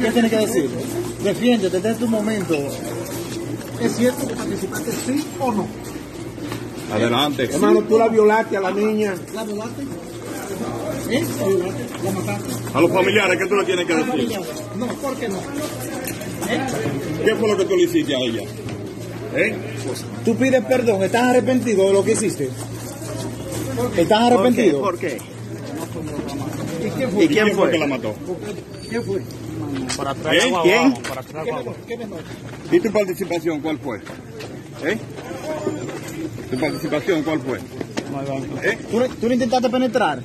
¿Qué tiene que decir? Defiéndete desde tu momento. ¿Es cierto que participaste sí o no? Adelante. Hermano, tú la violaste a la niña. ¿La violaste? ¿Eh? ¿La violaste? ¿La mataste? A los familiares, ¿qué tú le tienes que ¿La decir? No, ¿por qué no? ¿Qué fue lo que tú le hiciste a ella? ¿Eh? Tú pides perdón, ¿estás arrepentido de lo que hiciste? ¿Estás arrepentido? ¿Por qué? ¿Y quién fue? ¿Y quién fue? que la mató? ¿Quién fue? ¿Eh? ¿Quién? ¿Qué mejor? ¿Qué mejor? ¿Y tu participación cuál fue? ¿Eh? ¿Tu participación cuál fue? ¿Eh? ¿Tú, tú intentaste penetrar?